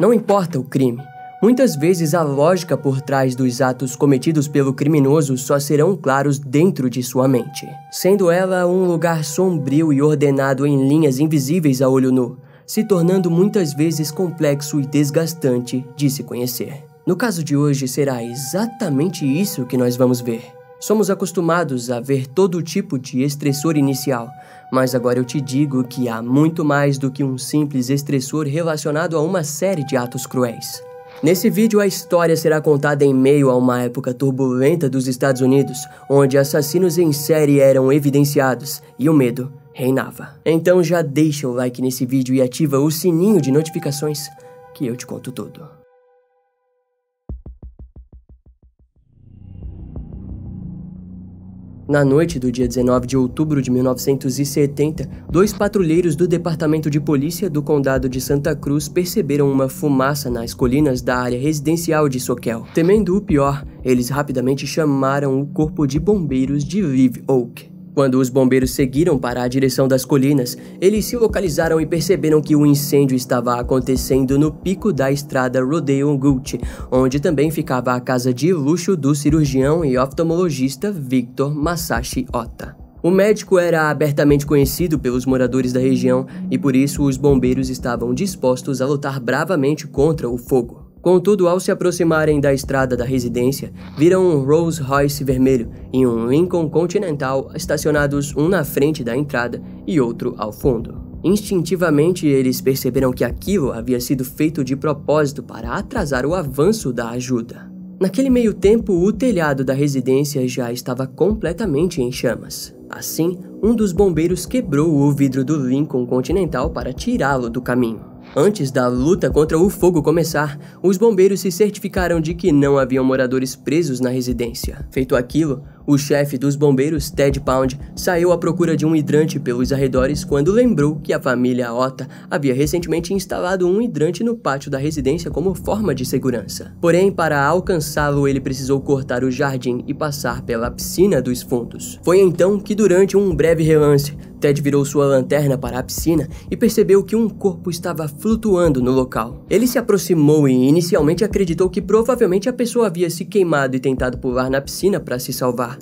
Não importa o crime, muitas vezes a lógica por trás dos atos cometidos pelo criminoso só serão claros dentro de sua mente, sendo ela um lugar sombrio e ordenado em linhas invisíveis a olho nu, se tornando muitas vezes complexo e desgastante de se conhecer. No caso de hoje, será exatamente isso que nós vamos ver. Somos acostumados a ver todo tipo de estressor inicial, mas agora eu te digo que há muito mais do que um simples estressor relacionado a uma série de atos cruéis. Nesse vídeo, a história será contada em meio a uma época turbulenta dos Estados Unidos, onde assassinos em série eram evidenciados e o medo reinava. Então já deixa o like nesse vídeo e ativa o sininho de notificações que eu te conto tudo. Na noite do dia 19 de outubro de 1970, dois patrulheiros do Departamento de Polícia do Condado de Santa Cruz perceberam uma fumaça nas colinas da área residencial de Soquel. Temendo o pior, eles rapidamente chamaram o Corpo de Bombeiros de Live Oak. Quando os bombeiros seguiram para a direção das colinas, eles se localizaram e perceberam que o incêndio estava acontecendo no pico da estrada Rodeo Gulch, onde também ficava a casa de luxo do cirurgião e oftalmologista Victor Masashi Ota. O médico era abertamente conhecido pelos moradores da região e por isso os bombeiros estavam dispostos a lutar bravamente contra o fogo. Contudo, ao se aproximarem da estrada da residência, viram um Rolls Royce vermelho e um Lincoln Continental estacionados um na frente da entrada e outro ao fundo. Instintivamente, eles perceberam que aquilo havia sido feito de propósito para atrasar o avanço da ajuda. Naquele meio tempo, o telhado da residência já estava completamente em chamas. Assim, um dos bombeiros quebrou o vidro do Lincoln Continental para tirá-lo do caminho. Antes da luta contra o fogo começar, os bombeiros se certificaram de que não haviam moradores presos na residência. Feito aquilo, o chefe dos bombeiros, Ted Pound, saiu à procura de um hidrante pelos arredores quando lembrou que a família Ota havia recentemente instalado um hidrante no pátio da residência como forma de segurança. Porém, para alcançá-lo, ele precisou cortar o jardim e passar pela piscina dos fundos. Foi então que, durante um breve relance, Ted virou sua lanterna para a piscina e percebeu que um corpo estava flutuando no local. Ele se aproximou e inicialmente acreditou que provavelmente a pessoa havia se queimado e tentado pular na piscina para se salvar,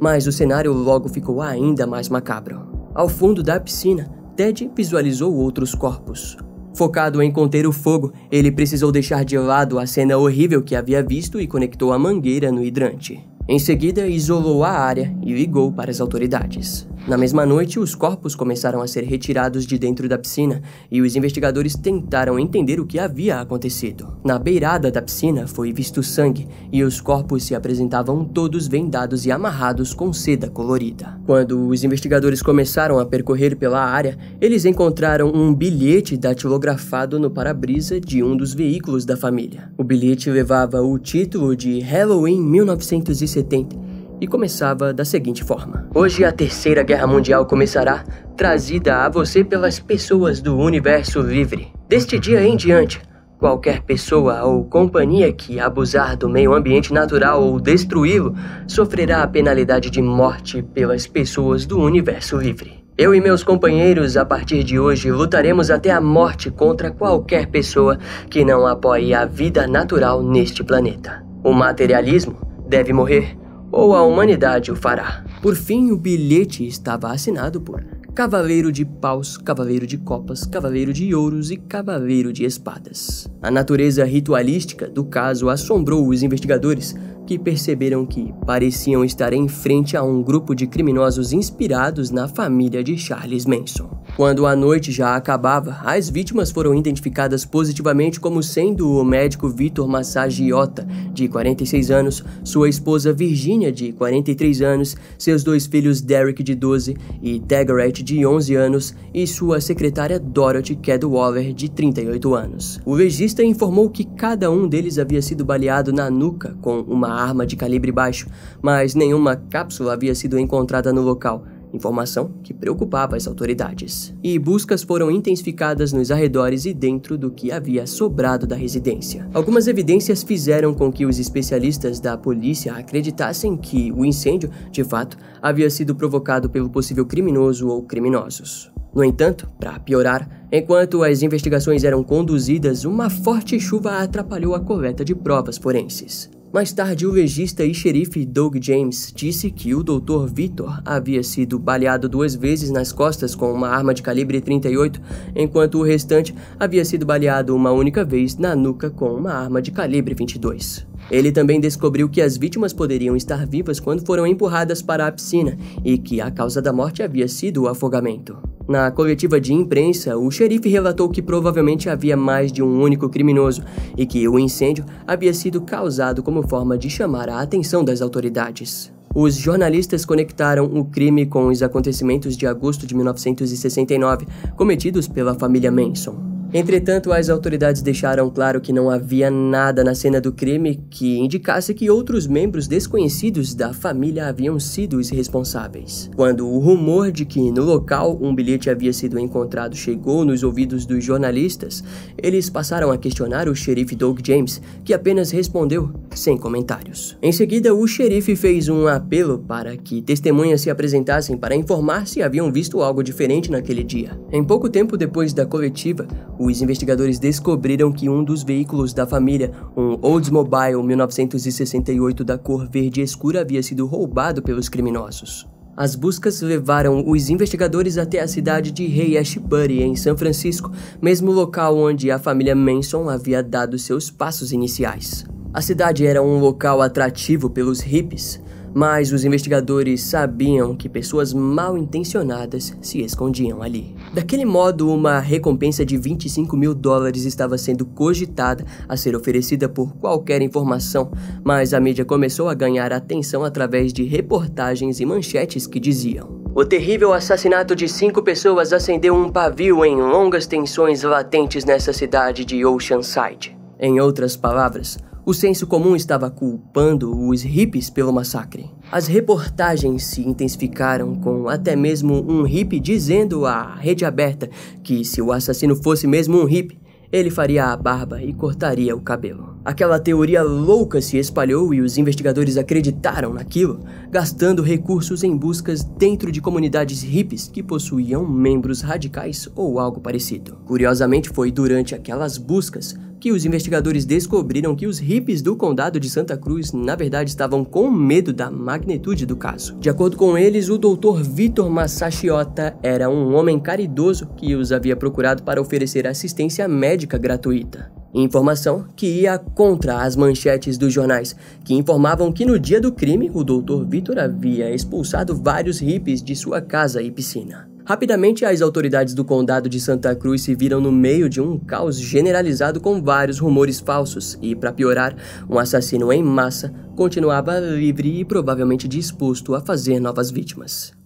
mas o cenário logo ficou ainda mais macabro. Ao fundo da piscina, Ted visualizou outros corpos. Focado em conter o fogo, ele precisou deixar de lado a cena horrível que havia visto e conectou a mangueira no hidrante. Em seguida, isolou a área e ligou para as autoridades. Na mesma noite, os corpos começaram a ser retirados de dentro da piscina e os investigadores tentaram entender o que havia acontecido. Na beirada da piscina foi visto sangue e os corpos se apresentavam todos vendados e amarrados com seda colorida. Quando os investigadores começaram a percorrer pela área, eles encontraram um bilhete datilografado no para-brisa de um dos veículos da família. O bilhete levava o título de Halloween 1970 e começava da seguinte forma: Hoje a Terceira Guerra Mundial começará, trazida a você pelas pessoas do universo livre. Deste dia em diante, qualquer pessoa ou companhia que abusar do meio ambiente natural ou destruí-lo sofrerá a penalidade de morte pelas pessoas do universo livre. Eu e meus companheiros, a partir de hoje, lutaremos até a morte contra qualquer pessoa que não apoie a vida natural neste planeta. O materialismo deve morrer ou a humanidade o fará. Por fim, o bilhete estava assinado por Cavaleiro de Paus, Cavaleiro de Copas, Cavaleiro de Ouros e Cavaleiro de Espadas. A natureza ritualística do caso assombrou os investigadores, que perceberam que pareciam estar em frente a um grupo de criminosos inspirados na família de Charles Manson. Quando a noite já acabava, as vítimas foram identificadas positivamente como sendo o médico Vitor Massagiota, de 46 anos, sua esposa Virginia, de 43 anos, seus dois filhos Derek, de 12, e Tagaret, de 11 anos, e sua secretária Dorothy Cadwaller, de 38 anos. O legista informou que cada um deles havia sido baleado na nuca com uma arma de calibre baixo, mas nenhuma cápsula havia sido encontrada no local informação que preocupava as autoridades. E buscas foram intensificadas nos arredores e dentro do que havia sobrado da residência. Algumas evidências fizeram com que os especialistas da polícia acreditassem que o incêndio, de fato, havia sido provocado pelo possível criminoso ou criminosos. No entanto, para piorar, enquanto as investigações eram conduzidas, uma forte chuva atrapalhou a coleta de provas forenses. Mais tarde, o legista e xerife Doug James disse que o Dr. Victor havia sido baleado duas vezes nas costas com uma arma de calibre 38, enquanto o restante havia sido baleado uma única vez na nuca com uma arma de calibre 22. Ele também descobriu que as vítimas poderiam estar vivas quando foram empurradas para a piscina e que a causa da morte havia sido o afogamento. Na coletiva de imprensa, o xerife relatou que provavelmente havia mais de um único criminoso e que o incêndio havia sido causado como forma de chamar a atenção das autoridades. Os jornalistas conectaram o crime com os acontecimentos de agosto de 1969 cometidos pela família Manson. Entretanto, as autoridades deixaram claro que não havia nada na cena do crime que indicasse que outros membros desconhecidos da família haviam sido os responsáveis. Quando o rumor de que no local um bilhete havia sido encontrado chegou nos ouvidos dos jornalistas, eles passaram a questionar o xerife Doug James, que apenas respondeu sem comentários. Em seguida, o xerife fez um apelo para que testemunhas se apresentassem para informar se haviam visto algo diferente naquele dia. Em pouco tempo depois da coletiva, os investigadores descobriram que um dos veículos da família, um Oldsmobile 1968 da cor verde escura, havia sido roubado pelos criminosos. As buscas levaram os investigadores até a cidade de Hay Ashbury, em São Francisco, mesmo local onde a família Manson havia dado seus passos iniciais. A cidade era um local atrativo pelos hippies, mas os investigadores sabiam que pessoas mal intencionadas se escondiam ali. Daquele modo, uma recompensa de 25 mil dólares estava sendo cogitada a ser oferecida por qualquer informação, mas a mídia começou a ganhar atenção através de reportagens e manchetes que diziam: O terrível assassinato de cinco pessoas acendeu um pavio em longas tensões latentes nessa cidade de Oceanside. Em outras palavras, o senso comum estava culpando os hippies pelo massacre. As reportagens se intensificaram com até mesmo um hippie dizendo à rede aberta que se o assassino fosse mesmo um hippie, ele faria a barba e cortaria o cabelo. Aquela teoria louca se espalhou e os investigadores acreditaram naquilo, gastando recursos em buscas dentro de comunidades hippies que possuíam membros radicais ou algo parecido. Curiosamente, foi durante aquelas buscas que os investigadores descobriram que os hippies do condado de Santa Cruz na verdade estavam com medo da magnitude do caso. De acordo com eles, o Dr. Vitor Masachiota era um homem caridoso que os havia procurado para oferecer assistência médica gratuita. Informação que ia contra as manchetes dos jornais, que informavam que no dia do crime o Dr. Vitor havia expulsado vários hippies de sua casa e piscina. Rapidamente, as autoridades do condado de Santa Cruz se viram no meio de um caos generalizado com vários rumores falsos e, para piorar, um assassino em massa continuava livre e provavelmente disposto a fazer novas vítimas.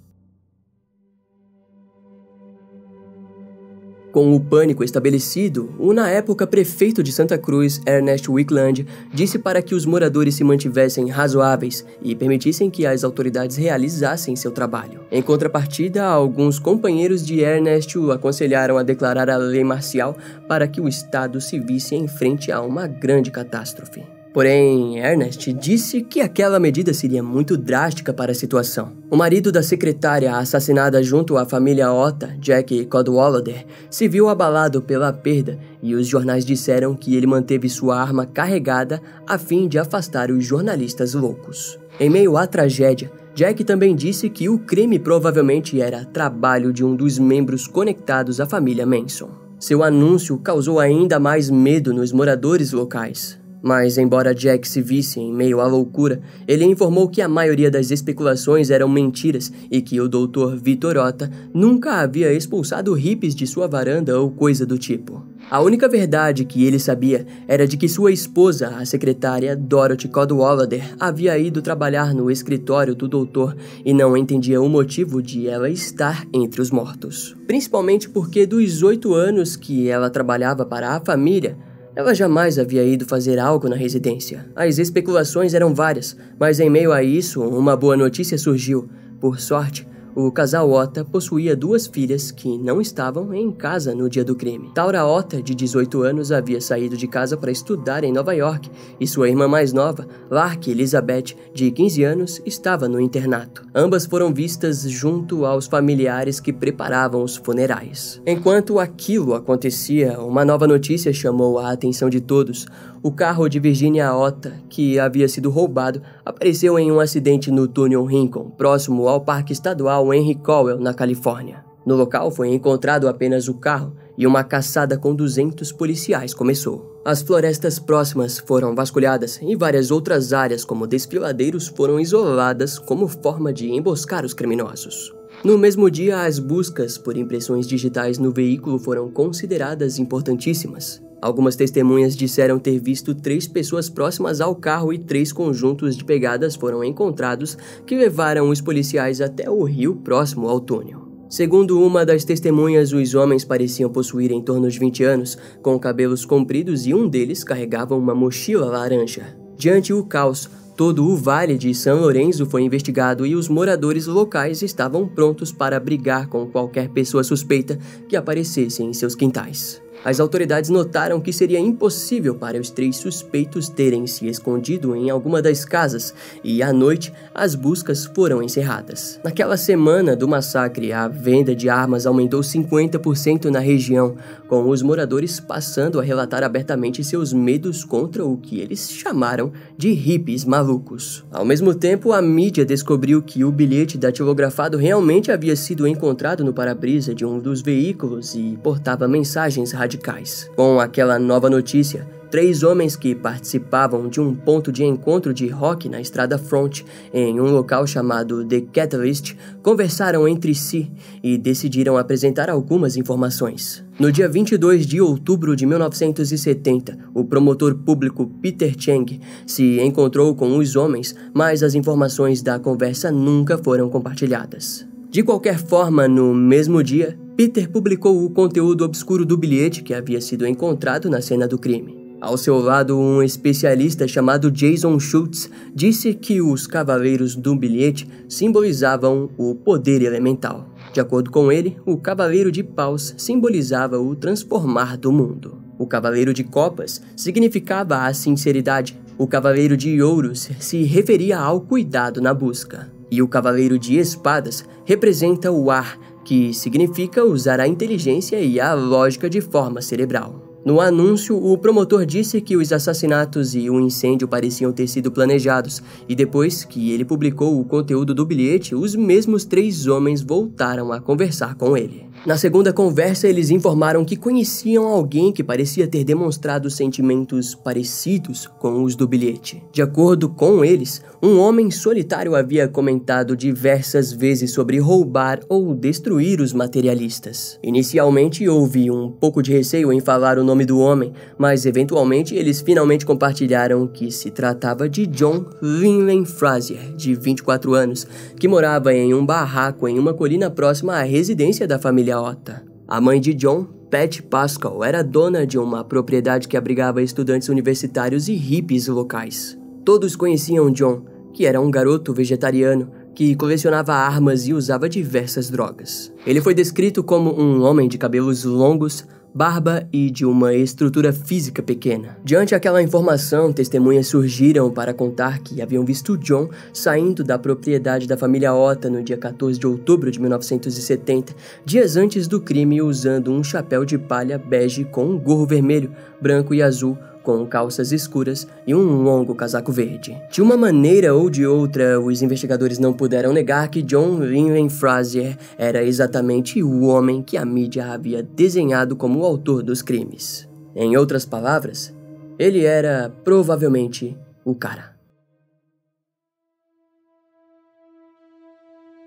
Com o pânico estabelecido, o na época prefeito de Santa Cruz, Ernest Wickland, disse para que os moradores se mantivessem razoáveis e permitissem que as autoridades realizassem seu trabalho. Em contrapartida, alguns companheiros de Ernest o aconselharam a declarar a lei marcial para que o Estado se visse em frente a uma grande catástrofe. Porém, Ernest disse que aquela medida seria muito drástica para a situação. O marido da secretária assassinada junto à família Ota, Jack Codwallader, se viu abalado pela perda e os jornais disseram que ele manteve sua arma carregada a fim de afastar os jornalistas loucos. Em meio à tragédia, Jack também disse que o crime provavelmente era trabalho de um dos membros conectados à família Manson. Seu anúncio causou ainda mais medo nos moradores locais. Mas, embora Jack se visse em meio à loucura, ele informou que a maioria das especulações eram mentiras e que o Dr. Vitor Ota nunca havia expulsado hippies de sua varanda ou coisa do tipo. A única verdade que ele sabia era de que sua esposa, a secretária Dorothy Codwallader, havia ido trabalhar no escritório do doutor e não entendia o motivo de ela estar entre os mortos. Principalmente porque dos oito anos que ela trabalhava para a família, ela jamais havia ido fazer algo na residência. As especulações eram várias, mas em meio a isso, uma boa notícia surgiu. Por sorte, o casal Ota possuía duas filhas que não estavam em casa no dia do crime. Taura Ota, de 18 anos, havia saído de casa para estudar em Nova York e sua irmã mais nova, Lark Elizabeth, de 15 anos, estava no internato. Ambas foram vistas junto aos familiares que preparavam os funerais. Enquanto aquilo acontecia, uma nova notícia chamou a atenção de todos. O carro de Virginia Ota, que havia sido roubado, apareceu em um acidente no túnel Rincon, próximo ao Parque Estadual Henry Cowell, na Califórnia. No local foi encontrado apenas o carro e uma caçada com 200 policiais começou. As florestas próximas foram vasculhadas e várias outras áreas, como desfiladeiros, foram isoladas como forma de emboscar os criminosos. No mesmo dia, as buscas por impressões digitais no veículo foram consideradas importantíssimas. Algumas testemunhas disseram ter visto três pessoas próximas ao carro e três conjuntos de pegadas foram encontrados que levaram os policiais até o rio próximo ao túnel. Segundo uma das testemunhas, os homens pareciam possuir em torno de 20 anos, com cabelos compridos e um deles carregava uma mochila laranja. Diante o caos, todo o vale de São Lourenço foi investigado e os moradores locais estavam prontos para brigar com qualquer pessoa suspeita que aparecesse em seus quintais. As autoridades notaram que seria impossível para os três suspeitos terem se escondido em alguma das casas e, à noite, as buscas foram encerradas. Naquela semana do massacre, a venda de armas aumentou 50% na região, com os moradores passando a relatar abertamente seus medos contra o que eles chamaram de hippies malucos. Ao mesmo tempo, a mídia descobriu que o bilhete datilografado realmente havia sido encontrado no para-brisa de um dos veículos e portava mensagens radicais radicais. Com aquela nova notícia, três homens que participavam de um ponto de encontro de rock na Estrada Front, em um local chamado The Catalyst, conversaram entre si e decidiram apresentar algumas informações. No dia 22 de outubro de 1970, o promotor público Peter Chang se encontrou com os homens, mas as informações da conversa nunca foram compartilhadas. De qualquer forma, no mesmo dia, Peter publicou o conteúdo obscuro do bilhete que havia sido encontrado na cena do crime. Ao seu lado, um especialista chamado Jason Schultz disse que os cavaleiros do bilhete simbolizavam o poder elemental. De acordo com ele, o cavaleiro de paus simbolizava o transformar do mundo. O cavaleiro de copas significava a sinceridade. O cavaleiro de ouros se referia ao cuidado na busca. E o cavaleiro de espadas representa o ar que significa usar a inteligência e a lógica de forma cerebral. No anúncio, o promotor disse que os assassinatos e o incêndio pareciam ter sido planejados, e depois que ele publicou o conteúdo do bilhete, os mesmos três homens voltaram a conversar com ele. Na segunda conversa, eles informaram que conheciam alguém que parecia ter demonstrado sentimentos parecidos com os do bilhete. De acordo com eles, um homem solitário havia comentado diversas vezes sobre roubar ou destruir os materialistas. Inicialmente houve um pouco de receio em falar o nome do homem, mas eventualmente eles finalmente compartilharam que se tratava de John Linley Frazier, de 24 anos, que morava em um barraco em uma colina próxima à residência da família Ota. A mãe de John, Pat Pascal, era dona de uma propriedade que abrigava estudantes universitários e hippies locais. Todos conheciam John, que era um garoto vegetariano que colecionava armas e usava diversas drogas. Ele foi descrito como um homem de cabelos longos, barba e de uma estrutura física pequena. Diante aquela informação, testemunhas surgiram para contar que haviam visto John saindo da propriedade da família Ota no dia 14 de outubro de 1970, dias antes do crime, usando um chapéu de palha bege com um gorro vermelho, branco e azul com calças escuras e um longo casaco verde. De uma maneira ou de outra, os investigadores não puderam negar que John Lincoln Frazier era exatamente o homem que a mídia havia desenhado como o autor dos crimes. Em outras palavras, ele era provavelmente o cara.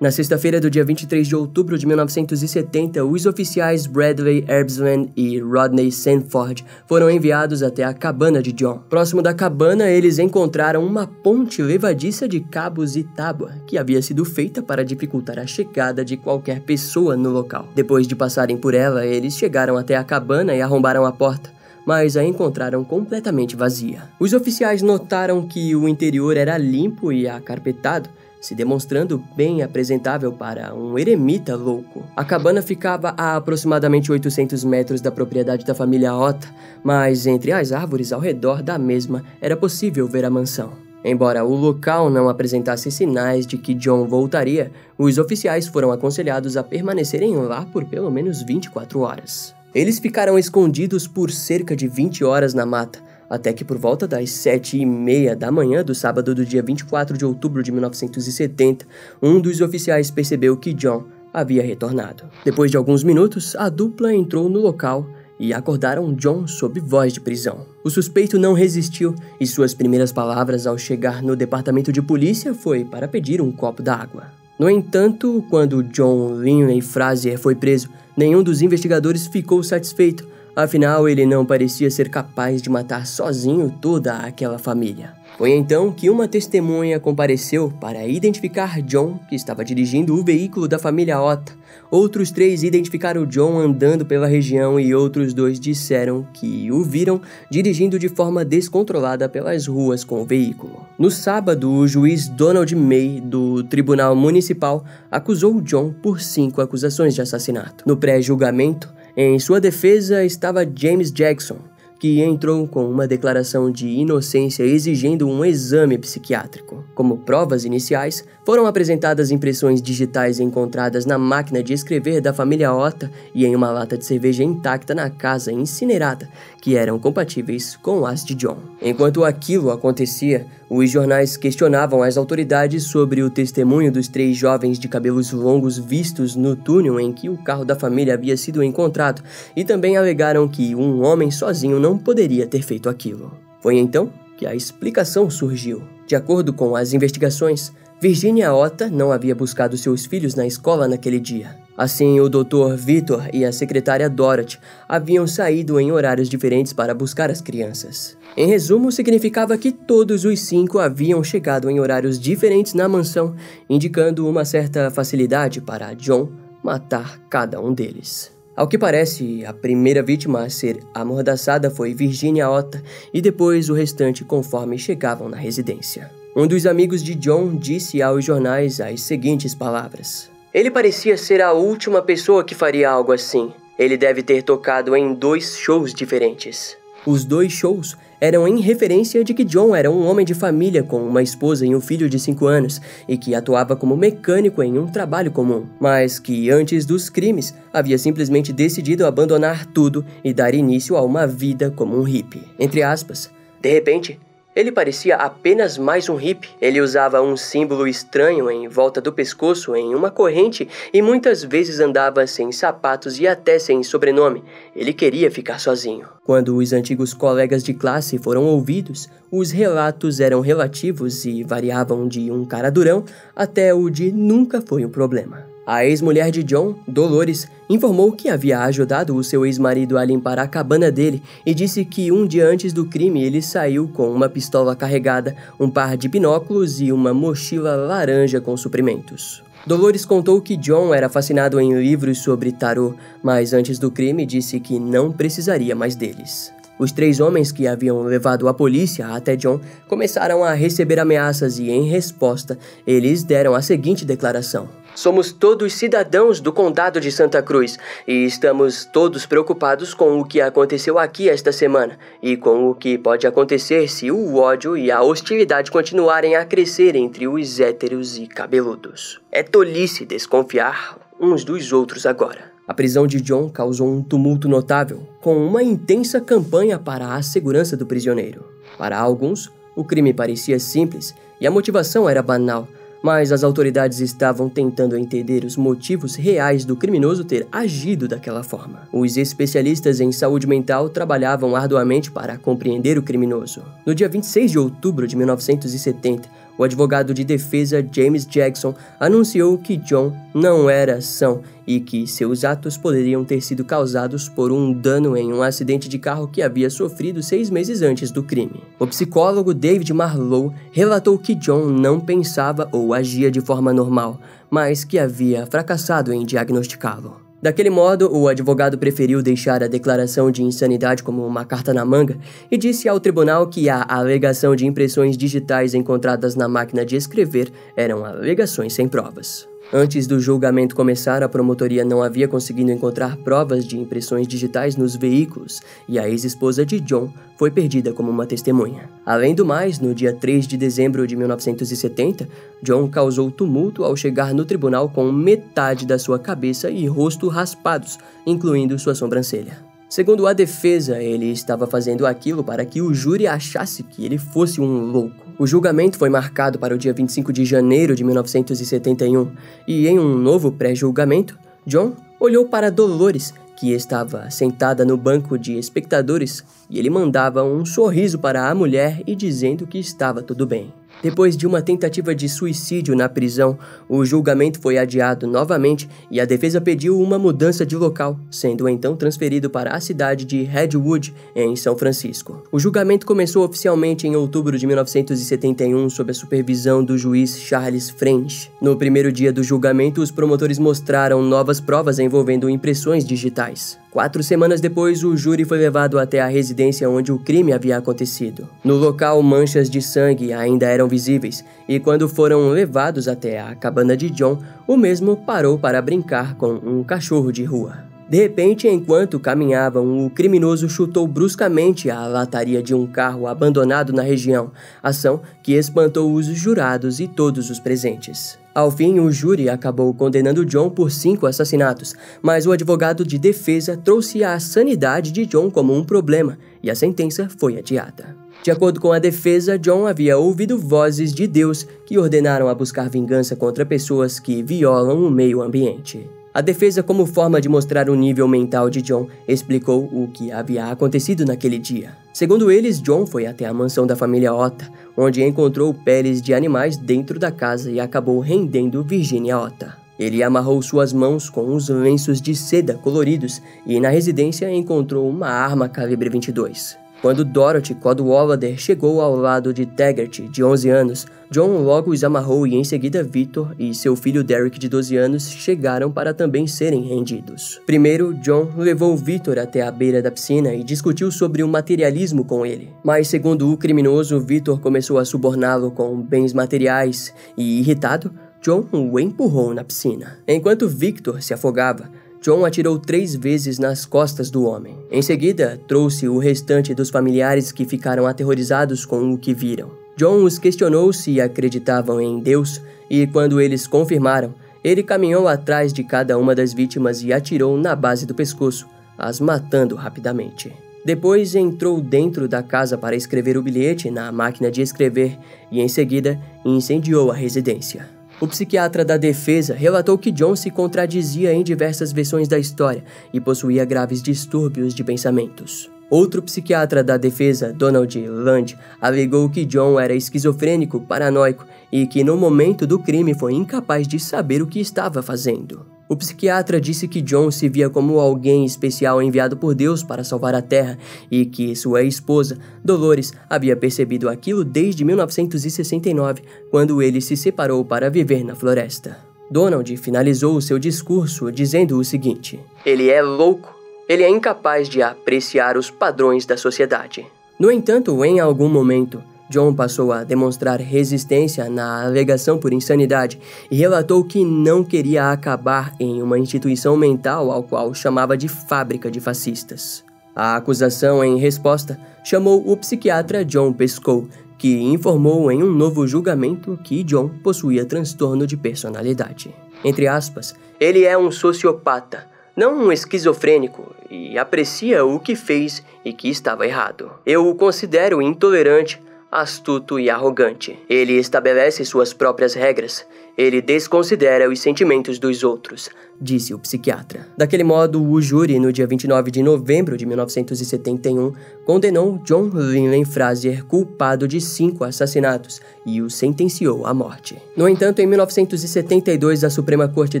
Na sexta-feira do dia 23 de outubro de 1970, os oficiais Bradley Erbsland e Rodney Sanford foram enviados até a cabana de John. Próximo da cabana, eles encontraram uma ponte levadiça de cabos e tábua que havia sido feita para dificultar a chegada de qualquer pessoa no local. Depois de passarem por ela, eles chegaram até a cabana e arrombaram a porta mas a encontraram completamente vazia. Os oficiais notaram que o interior era limpo e acarpetado, se demonstrando bem apresentável para um eremita louco. A cabana ficava a aproximadamente 800 metros da propriedade da família Ota, mas entre as árvores ao redor da mesma era possível ver a mansão. Embora o local não apresentasse sinais de que John voltaria, os oficiais foram aconselhados a permanecerem lá por pelo menos 24 horas. Eles ficaram escondidos por cerca de 20 horas na mata, até que por volta das sete e meia da manhã do sábado do dia 24 de outubro de 1970, um dos oficiais percebeu que John havia retornado. Depois de alguns minutos, a dupla entrou no local e acordaram John sob voz de prisão. O suspeito não resistiu e suas primeiras palavras ao chegar no departamento de polícia foi para pedir um copo d'água. No entanto, quando John Linley Fraser foi preso, nenhum dos investigadores ficou satisfeito, afinal ele não parecia ser capaz de matar sozinho toda aquela família. Foi então que uma testemunha compareceu para identificar John, que estava dirigindo o veículo da família Ota. Outros três identificaram John andando pela região e outros dois disseram que o viram dirigindo de forma descontrolada pelas ruas com o veículo. No sábado, o juiz Donald May, do Tribunal Municipal, acusou John por cinco acusações de assassinato. No pré-julgamento, em sua defesa estava James Jackson, que entrou com uma declaração de inocência exigindo um exame psiquiátrico. Como provas iniciais, foram apresentadas impressões digitais encontradas na máquina de escrever da família Ota e em uma lata de cerveja intacta na casa incinerada, que eram compatíveis com as de John. Enquanto aquilo acontecia, os jornais questionavam as autoridades sobre o testemunho dos três jovens de cabelos longos vistos no túnel em que o carro da família havia sido encontrado e também alegaram que um homem sozinho não poderia ter feito aquilo. Foi então que a explicação surgiu. De acordo com as investigações, Virginia Ota não havia buscado seus filhos na escola naquele dia. Assim, o Dr. Victor e a secretária Dorothy haviam saído em horários diferentes para buscar as crianças. Em resumo, significava que todos os cinco haviam chegado em horários diferentes na mansão, indicando uma certa facilidade para John matar cada um deles. Ao que parece, a primeira vítima a ser amordaçada foi Virginia Ota e depois o restante conforme chegavam na residência. Um dos amigos de John disse aos jornais as seguintes palavras: Ele parecia ser a última pessoa que faria algo assim. Ele deve ter tocado em dois shows diferentes. Os dois shows eram em referência de que John era um homem de família com uma esposa e um filho de 5 anos e que atuava como mecânico em um trabalho comum, mas que antes dos crimes havia simplesmente decidido abandonar tudo e dar início a uma vida como um hippie. Entre aspas, de repente, ele parecia apenas mais um hippie. Ele usava um símbolo estranho em volta do pescoço em uma corrente e muitas vezes andava sem sapatos e até sem sobrenome. Ele queria ficar sozinho. Quando os antigos colegas de classe foram ouvidos, os relatos eram relativos e variavam de um cara durão até o de nunca foi um problema. A ex-mulher de John, Dolores, informou que havia ajudado o seu ex-marido a limpar a cabana dele e disse que um dia antes do crime ele saiu com uma pistola carregada, um par de binóculos e uma mochila laranja com suprimentos. Dolores contou que John era fascinado em livros sobre tarô, mas antes do crime disse que não precisaria mais deles. Os três homens que haviam levado a polícia até John começaram a receber ameaças e, em resposta, eles deram a seguinte declaração: Somos todos cidadãos do Condado de Santa Cruz e estamos todos preocupados com o que aconteceu aqui esta semana e com o que pode acontecer se o ódio e a hostilidade continuarem a crescer entre os héteros e cabeludos. É tolice desconfiar uns dos outros agora. A prisão de John causou um tumulto notável, com uma intensa campanha para a segurança do prisioneiro. Para alguns, o crime parecia simples e a motivação era banal mas as autoridades estavam tentando entender os motivos reais do criminoso ter agido daquela forma. Os especialistas em saúde mental trabalhavam arduamente para compreender o criminoso. No dia 26 de outubro de 1970, o advogado de defesa James Jackson anunciou que John não era são e que seus atos poderiam ter sido causados por um dano em um acidente de carro que havia sofrido seis meses antes do crime. O psicólogo David Marlowe relatou que John não pensava ou agia de forma normal, mas que havia fracassado em diagnosticá-lo. Daquele modo, o advogado preferiu deixar a declaração de insanidade como uma carta na manga e disse ao tribunal que a alegação de impressões digitais encontradas na máquina de escrever eram alegações sem provas. Antes do julgamento começar, a promotoria não havia conseguido encontrar provas de impressões digitais nos veículos e a ex-esposa de John foi perdida como uma testemunha. Além do mais, no dia 3 de dezembro de 1970, John causou tumulto ao chegar no tribunal com metade da sua cabeça e rosto raspados, incluindo sua sobrancelha. Segundo a defesa, ele estava fazendo aquilo para que o júri achasse que ele fosse um louco. O julgamento foi marcado para o dia 25 de janeiro de 1971 e, em um novo pré-julgamento, John olhou para Dolores, que estava sentada no banco de espectadores, e ele mandava um sorriso para a mulher e dizendo que estava tudo bem. Depois de uma tentativa de suicídio na prisão, o julgamento foi adiado novamente e a defesa pediu uma mudança de local, sendo então transferido para a cidade de Redwood, em São Francisco. O julgamento começou oficialmente em outubro de 1971 sob a supervisão do juiz Charles French. No primeiro dia do julgamento, os promotores mostraram novas provas envolvendo impressões digitais. Quatro semanas depois, o júri foi levado até a residência onde o crime havia acontecido. No local, manchas de sangue ainda eram visíveis, e quando foram levados até a cabana de John, o mesmo parou para brincar com um cachorro de rua. De repente, enquanto caminhavam, o criminoso chutou bruscamente a lataria de um carro abandonado na região, ação que espantou os jurados e todos os presentes. Ao fim, o júri acabou condenando John por cinco assassinatos, mas o advogado de defesa trouxe a sanidade de John como um problema e a sentença foi adiada. De acordo com a defesa, John havia ouvido vozes de Deus que ordenaram a buscar vingança contra pessoas que violam o meio ambiente. A defesa, como forma de mostrar o nível mental de John, explicou o que havia acontecido naquele dia. Segundo eles, John foi até a mansão da família Ota, onde encontrou peles de animais dentro da casa e acabou rendendo Virginia Ota. Ele amarrou suas mãos com os lenços de seda coloridos e na residência encontrou uma arma calibre 22. Quando Dorothy Codwallader chegou ao lado de Taggart, de 11 anos, John logo os amarrou e em seguida Victor e seu filho Derek, de 12 anos, chegaram para também serem rendidos. Primeiro, John levou Victor até a beira da piscina e discutiu sobre o materialismo com ele. Mas, segundo o criminoso, Victor começou a suborná-lo com bens materiais e, irritado, John o empurrou na piscina. Enquanto Victor se afogava, John atirou três vezes nas costas do homem. Em seguida, trouxe o restante dos familiares que ficaram aterrorizados com o que viram. John os questionou se acreditavam em Deus e, quando eles confirmaram, ele caminhou atrás de cada uma das vítimas e atirou na base do pescoço, as matando rapidamente. Depois entrou dentro da casa para escrever o bilhete na máquina de escrever e, em seguida, incendiou a residência. O psiquiatra da defesa relatou que John se contradizia em diversas versões da história e possuía graves distúrbios de pensamentos. Outro psiquiatra da defesa, Donald Land, alegou que John era esquizofrênico, paranoico e que no momento do crime foi incapaz de saber o que estava fazendo. O psiquiatra disse que John se via como alguém especial enviado por Deus para salvar a Terra e que sua esposa, Dolores, havia percebido aquilo desde 1969, quando ele se separou para viver na floresta. Donald finalizou seu discurso dizendo o seguinte: Ele é louco. Ele é incapaz de apreciar os padrões da sociedade. No entanto, em algum momento, John passou a demonstrar resistência na alegação por insanidade e relatou que não queria acabar em uma instituição mental ao qual chamava de fábrica de fascistas. A acusação, em resposta, chamou o psiquiatra John Pescoe, que informou em um novo julgamento que John possuía transtorno de personalidade. Entre aspas, ele é um sociopata, não um esquizofrênico, e aprecia o que fez e que estava errado. Eu o considero intolerante astuto e arrogante. Ele estabelece suas próprias regras. Ele desconsidera os sentimentos dos outros, disse o psiquiatra. Daquele modo, o júri, no dia 29 de novembro de 1971, condenou John Linley Fraser culpado de cinco assassinatos e o sentenciou à morte. No entanto, em 1972, a Suprema Corte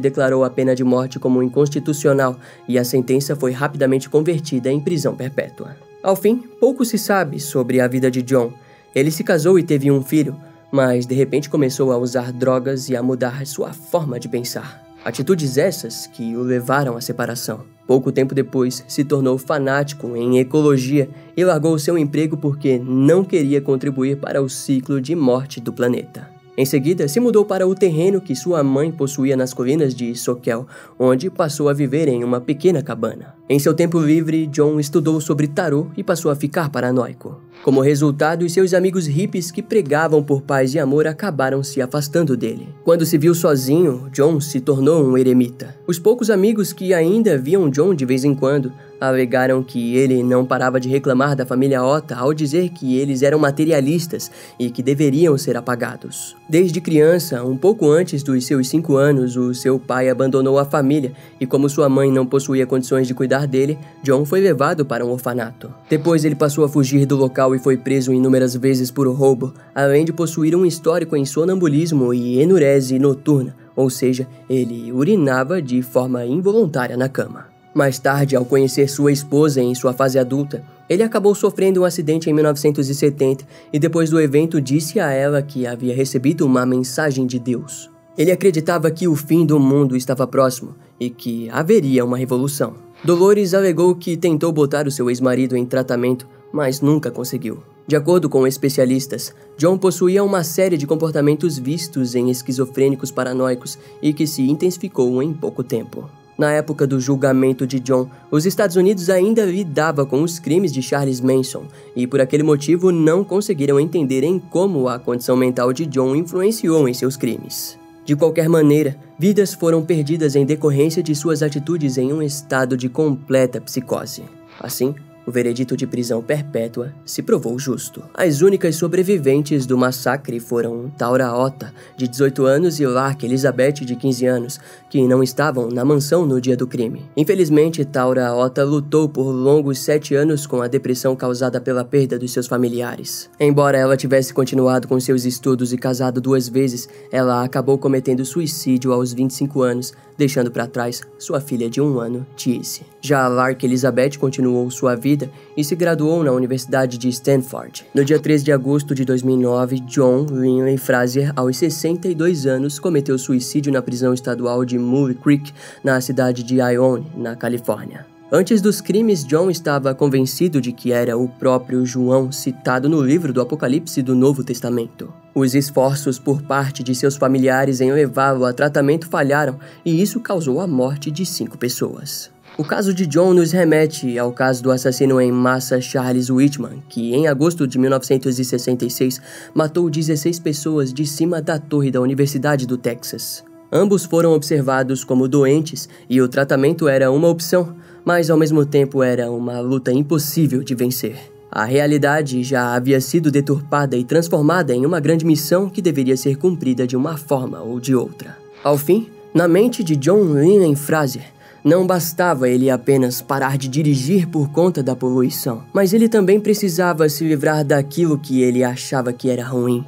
declarou a pena de morte como inconstitucional e a sentença foi rapidamente convertida em prisão perpétua. Ao fim, pouco se sabe sobre a vida de John, ele se casou e teve um filho, mas de repente começou a usar drogas e a mudar sua forma de pensar. Atitudes essas que o levaram à separação. Pouco tempo depois, se tornou fanático em ecologia e largou seu emprego porque não queria contribuir para o ciclo de morte do planeta. Em seguida, se mudou para o terreno que sua mãe possuía nas colinas de Soquel, onde passou a viver em uma pequena cabana. Em seu tempo livre, John estudou sobre tarô e passou a ficar paranoico. Como resultado, seus amigos hippies que pregavam por paz e amor acabaram se afastando dele. Quando se viu sozinho, John se tornou um eremita. Os poucos amigos que ainda viam John de vez em quando alegaram que ele não parava de reclamar da família Ota ao dizer que eles eram materialistas e que deveriam ser apagados. Desde criança, um pouco antes dos seus cinco anos, o seu pai abandonou a família e, como sua mãe não possuía condições de cuidar dele, John foi levado para um orfanato. Depois, ele passou a fugir do local e foi preso inúmeras vezes por roubo, além de possuir um histórico em sonambulismo e enurese noturna, ou seja, ele urinava de forma involuntária na cama. Mais tarde, ao conhecer sua esposa em sua fase adulta, ele acabou sofrendo um acidente em 1970 e depois do evento disse a ela que havia recebido uma mensagem de Deus. Ele acreditava que o fim do mundo estava próximo e que haveria uma revolução. Dolores alegou que tentou botar o seu ex-marido em tratamento, mas nunca conseguiu. De acordo com especialistas, John possuía uma série de comportamentos vistos em esquizofrênicos paranoicos e que se intensificou em pouco tempo. Na época do julgamento de John, os Estados Unidos ainda lidava com os crimes de Charles Manson e por aquele motivo não conseguiram entender em como a condição mental de John influenciou em seus crimes. De qualquer maneira, vidas foram perdidas em decorrência de suas atitudes em um estado de completa psicose. Assim, o veredito de prisão perpétua se provou justo. As únicas sobreviventes do massacre foram Taura Ota, de 18 anos, e Lark Elizabeth, de 15 anos, que não estavam na mansão no dia do crime. Infelizmente, Taura Ota lutou por longos sete anos com a depressão causada pela perda dos seus familiares. Embora ela tivesse continuado com seus estudos e casado duas vezes, ela acabou cometendo suicídio aos 25 anos, deixando para trás sua filha de um ano, Tisse. Já Lark Elizabeth continuou sua vida e se graduou na Universidade de Stanford. No dia 3 de agosto de 2009, John Linley Fraser, aos 62 anos, cometeu suicídio na prisão estadual de Mule Creek, na cidade de Ione, na Califórnia. Antes dos crimes, John estava convencido de que era o próprio João citado no livro do Apocalipse do Novo Testamento. Os esforços por parte de seus familiares em levá-lo a tratamento falharam e isso causou a morte de cinco pessoas. O caso de John nos remete ao caso do assassino em massa Charles Whitman, que em agosto de 1966 matou 16 pessoas de cima da torre da Universidade do Texas. Ambos foram observados como doentes e o tratamento era uma opção, mas ao mesmo tempo era uma luta impossível de vencer. A realidade já havia sido deturpada e transformada em uma grande missão que deveria ser cumprida de uma forma ou de outra. Ao fim, na mente de John Lennon Fraser, não bastava ele apenas parar de dirigir por conta da poluição, mas ele também precisava se livrar daquilo que ele achava que era ruim,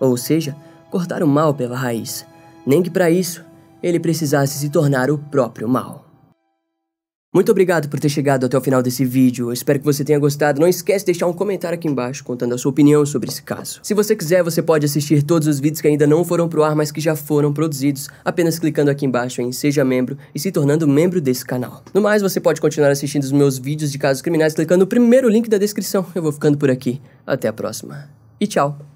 ou seja, cortar o mal pela raiz. Nem que para isso ele precisasse se tornar o próprio mal. Muito obrigado por ter chegado até o final desse vídeo, eu espero que você tenha gostado. Não esquece de deixar um comentário aqui embaixo contando a sua opinião sobre esse caso. Se você quiser, você pode assistir todos os vídeos que ainda não foram pro ar, mas que já foram produzidos, apenas clicando aqui embaixo em Seja Membro e se tornando membro desse canal. No mais, você pode continuar assistindo os meus vídeos de casos criminais clicando no primeiro link da descrição. Eu vou ficando por aqui. Até a próxima. E tchau!